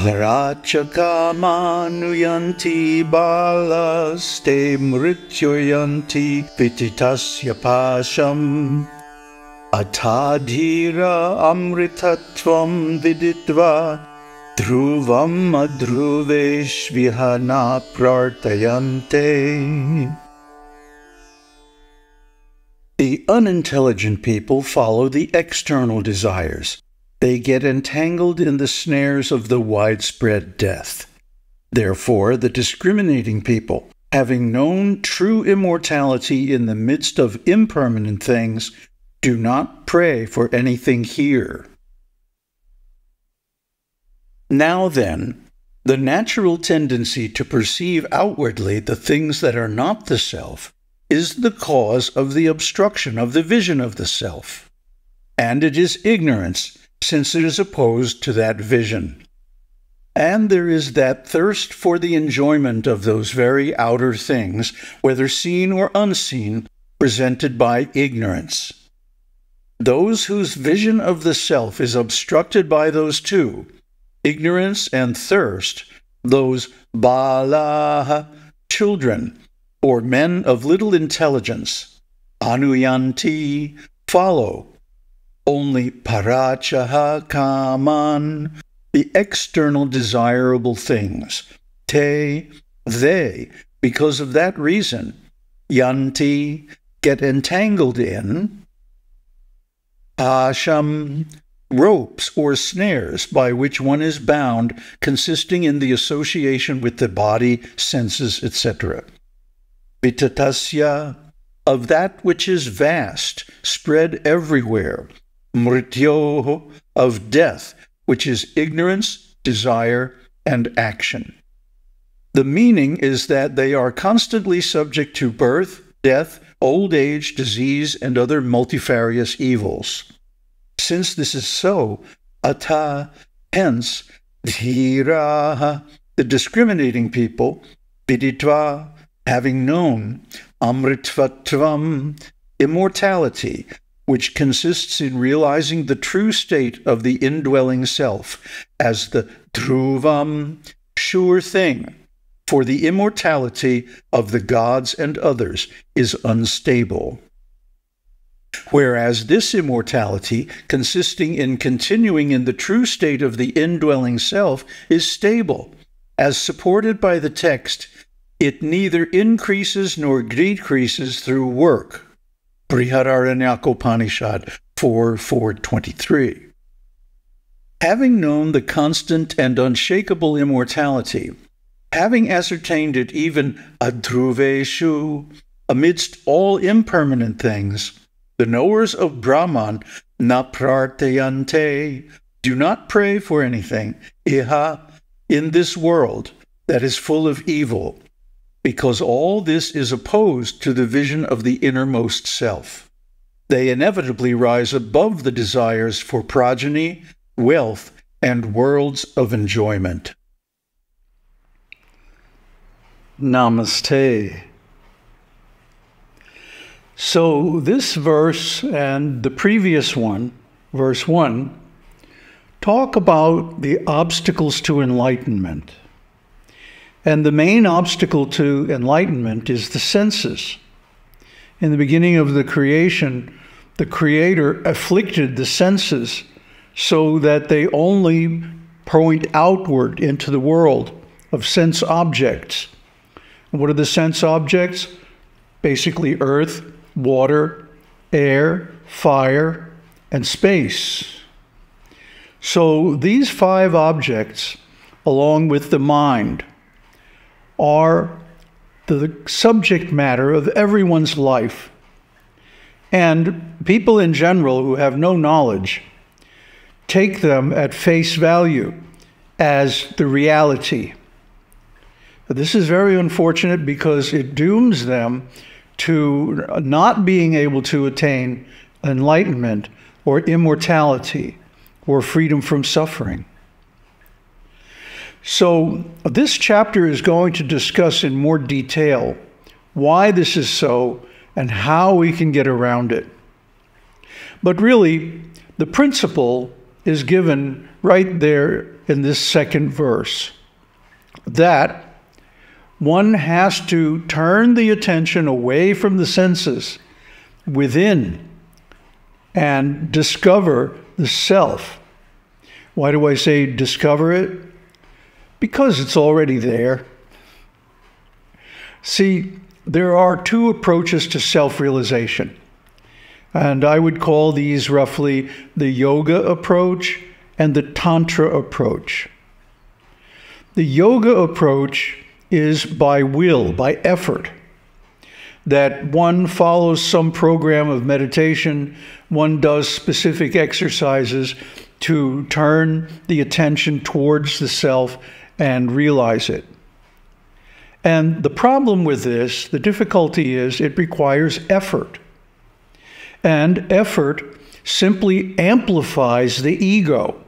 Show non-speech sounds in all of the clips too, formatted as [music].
Parachakamanuyanti balaste pasham Atadhira amritatvam viditva Dhruvam prartayante The unintelligent people follow the external desires. They get entangled in the snares of the widespread death. Therefore, the discriminating people, having known true immortality in the midst of impermanent things, do not pray for anything here. Now then, the natural tendency to perceive outwardly the things that are not the self is the cause of the obstruction of the vision of the self. And it is ignorance, since it is opposed to that vision. And there is that thirst for the enjoyment of those very outer things, whether seen or unseen, presented by ignorance. Those whose vision of the self is obstructed by those two, ignorance and thirst, those bala, children, or men of little intelligence, anuyanti, follow, only parachaha kaman, the external desirable things, te, they, because of that reason, yanti, get entangled in, pasham, ropes or snares by which one is bound, consisting in the association with the body, senses, etc. Vitatasya, of that which is vast, spread everywhere. Mrityo, of death, which is ignorance, desire, and action. The meaning is that they are constantly subject to birth, death, old age, disease, and other multifarious evils. Since this is so, ata, hence, dhira, the discriminating people, viditva, having known, amritatvam, immortality, which consists in realizing the true state of the indwelling self as the dhruvam, sure thing, for the immortality of the gods and others is unstable. Whereas this immortality, consisting in continuing in the true state of the indwelling self, is stable, as supported by the text, it neither increases nor decreases through work. Brihadaranyaka 4 423. Having known the constant and unshakable immortality, having ascertained it even adhruveshu, amidst all impermanent things, the knowers of Brahman, naprartayante, do not pray for anything, iha, in this world that is full of evil, because all this is opposed to the vision of the innermost self. They inevitably rise above the desires for progeny, wealth, and worlds of enjoyment. Namaste. So, this verse and the previous one, verse 1, talk about the obstacles to enlightenment. And the main obstacle to enlightenment is the senses. In the beginning of the creation, the Creator afflicted the senses so that they only point outward into the world of sense objects. what are the sense objects? Basically, earth, water, air, fire, and space. So these five objects, along with the mind, are the subject matter of everyone's life. And people in general who have no knowledge take them at face value as the reality. This is very unfortunate because it dooms them to not being able to attain enlightenment or immortality or freedom from suffering. So, this chapter is going to discuss in more detail why this is so and how we can get around it. But really, the principle is given right there in this second verse that one has to turn the attention away from the senses within and discover the self. Why do I say discover it? Because it's already there. See, there are two approaches to self realization. And I would call these roughly the yoga approach and the tantra approach. The yoga approach is by will, by effort. That one follows some program of meditation, one does specific exercises to turn the attention towards the self and realize it. And the problem with this, the difficulty is it requires effort. And effort simply amplifies the ego.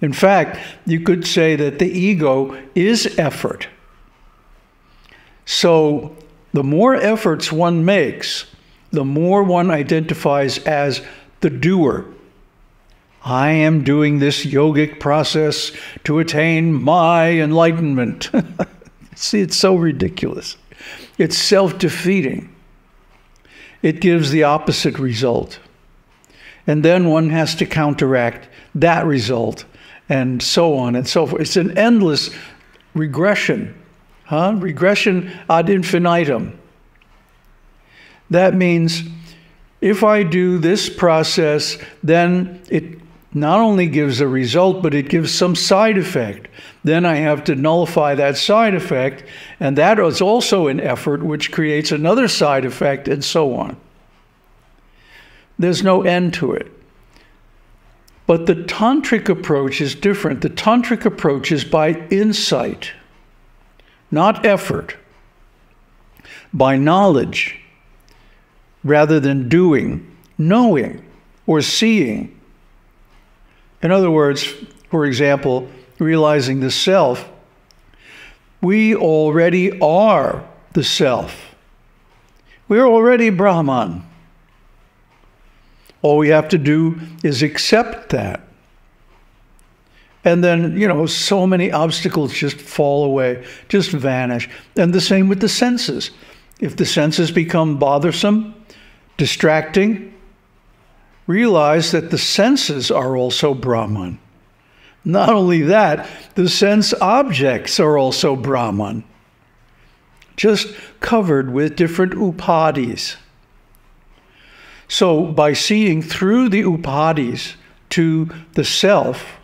In fact, you could say that the ego is effort. So the more efforts one makes, the more one identifies as the doer. I am doing this yogic process to attain my enlightenment. [laughs] See, it's so ridiculous. It's self defeating. It gives the opposite result. And then one has to counteract that result, and so on and so forth. It's an endless regression Huh? Regression ad infinitum. That means if I do this process, then it not only gives a result, but it gives some side effect. Then I have to nullify that side effect, and that is also an effort which creates another side effect, and so on. There's no end to it. But the tantric approach is different. The tantric approach is by insight not effort, by knowledge rather than doing, knowing, or seeing. In other words, for example, realizing the self, we already are the self. We're already Brahman. All we have to do is accept that. And then, you know, so many obstacles just fall away, just vanish. And the same with the senses. If the senses become bothersome, distracting, realize that the senses are also Brahman. Not only that, the sense objects are also Brahman, just covered with different upadhis. So, by seeing through the upadhis to the self,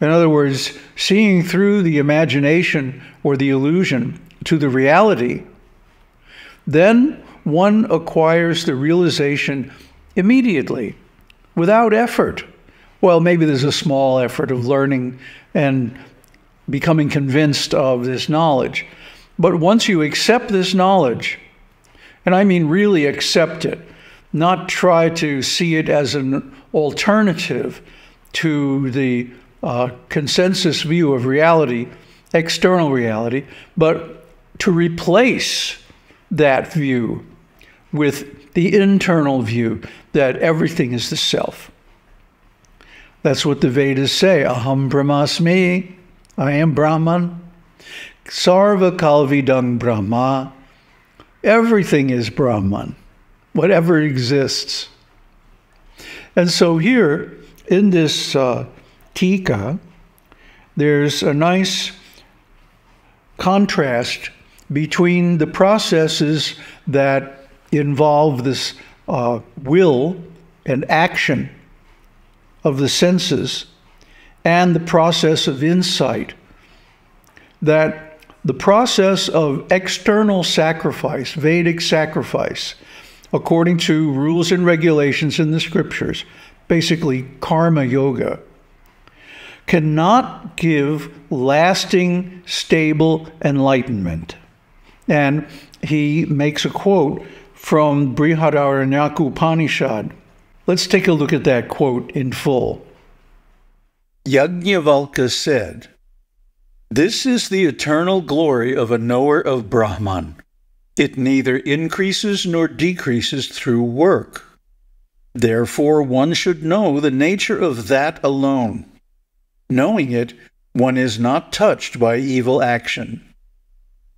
in other words, seeing through the imagination or the illusion to the reality, then one acquires the realization immediately without effort. Well, maybe there's a small effort of learning and becoming convinced of this knowledge. But once you accept this knowledge, and I mean really accept it, not try to see it as an alternative to the uh, consensus view of reality, external reality, but to replace that view with the internal view that everything is the self. That's what the Vedas say. Aham Brahmasmi, I am Brahman. Sarva Kalvidang Brahma. Everything is Brahman, whatever exists. And so here in this uh, Tika, there's a nice contrast between the processes that involve this uh, will and action of the senses and the process of insight. That the process of external sacrifice, Vedic sacrifice, according to rules and regulations in the scriptures, basically karma yoga, cannot give lasting, stable enlightenment. And he makes a quote from Brihadaranyaka Upanishad. Let's take a look at that quote in full. Yajnavalkya said, This is the eternal glory of a knower of Brahman. It neither increases nor decreases through work. Therefore, one should know the nature of that alone. Knowing it, one is not touched by evil action.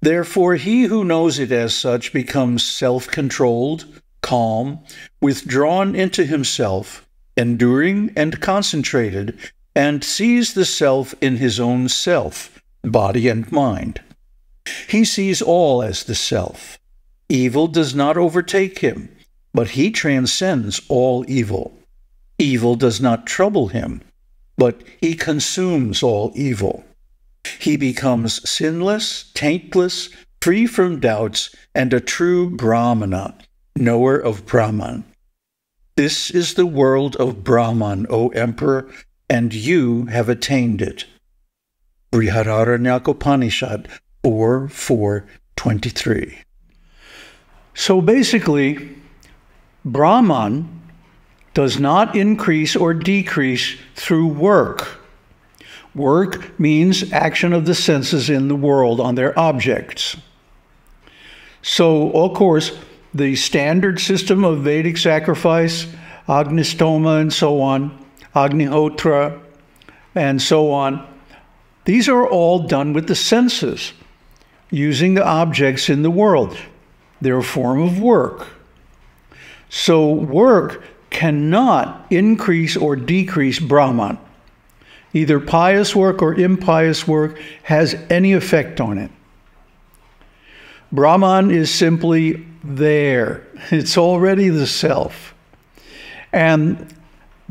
Therefore, he who knows it as such becomes self controlled, calm, withdrawn into himself, enduring and concentrated, and sees the self in his own self, body and mind. He sees all as the self. Evil does not overtake him but he transcends all evil. Evil does not trouble him, but he consumes all evil. He becomes sinless, taintless, free from doubts, and a true Brahmana, knower of Brahman. This is the world of Brahman, O Emperor, and you have attained it. Brihadaranyaka 4 4 23. So basically, Brahman does not increase or decrease through work. Work means action of the senses in the world on their objects. So, of course, the standard system of Vedic sacrifice, Agnistoma and so on, Agnihotra and so on, these are all done with the senses, using the objects in the world. They're a form of work. So work cannot increase or decrease Brahman. Either pious work or impious work has any effect on it. Brahman is simply there, it's already the self. And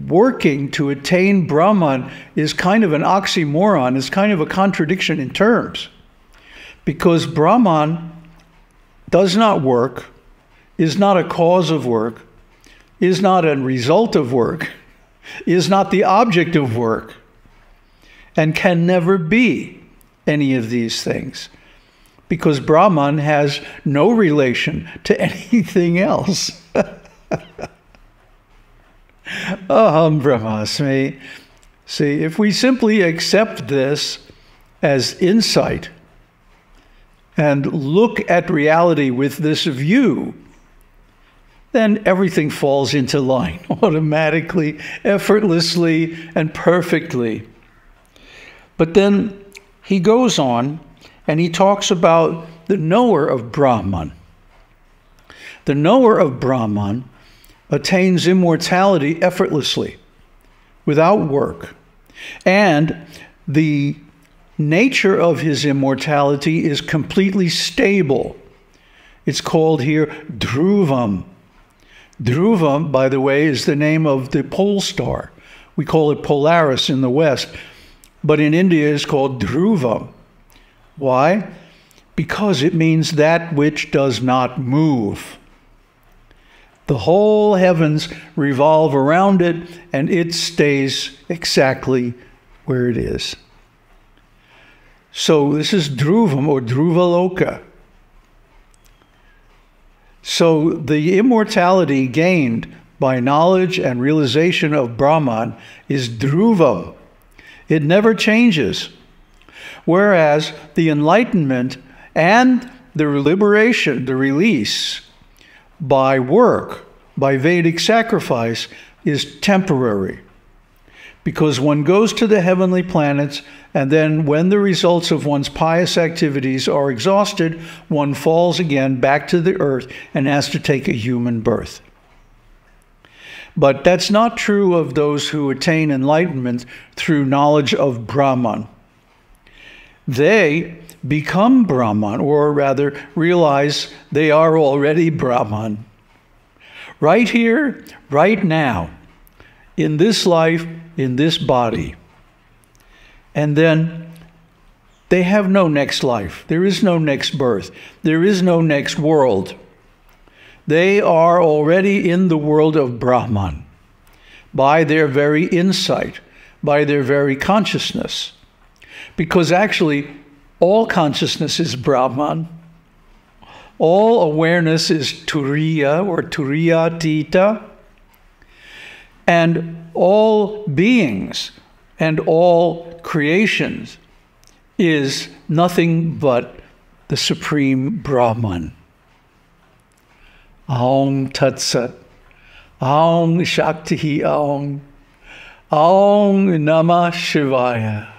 working to attain Brahman is kind of an oxymoron, it's kind of a contradiction in terms. Because Brahman does not work, is not a cause of work, is not a result of work, is not the object of work, and can never be any of these things. Because Brahman has no relation to [laughs] anything else. [laughs] Aham Brahmasmi. See, if we simply accept this as insight and look at reality with this view, then everything falls into line [laughs] automatically, effortlessly, and perfectly. But then he goes on and he talks about the knower of Brahman. The knower of Brahman attains immortality effortlessly, without work. And the nature of his immortality is completely stable. It's called here dhruvam, Dhruva, by the way, is the name of the pole star. We call it Polaris in the West, but in India it's called Dhruva. Why? Because it means that which does not move. The whole heavens revolve around it, and it stays exactly where it is. So this is Dhruvam or Dhruvaloka. So the immortality gained by knowledge and realization of Brahman is dhruvam. It never changes. Whereas the enlightenment and the liberation, the release by work, by Vedic sacrifice, is temporary because one goes to the heavenly planets, and then when the results of one's pious activities are exhausted, one falls again back to the earth and has to take a human birth. But that's not true of those who attain enlightenment through knowledge of Brahman. They become Brahman, or rather realize they are already Brahman. Right here, right now, in this life, in this body. And then they have no next life. There is no next birth. There is no next world. They are already in the world of Brahman by their very insight, by their very consciousness. Because actually, all consciousness is Brahman. All awareness is Turiya or Turiyatita. And all beings and all creations is nothing but the Supreme Brahman. Aum Tat Sat. Aung Shakti Aung. Aung Namah Shivaya.